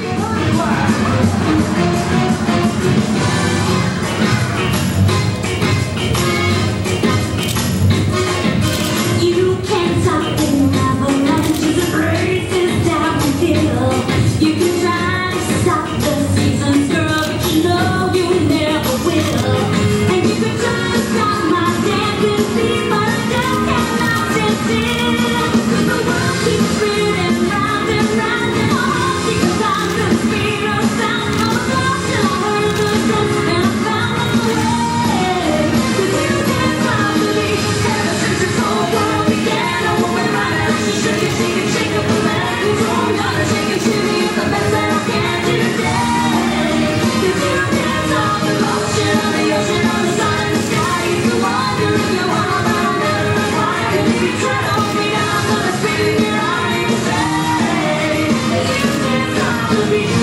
Wow. be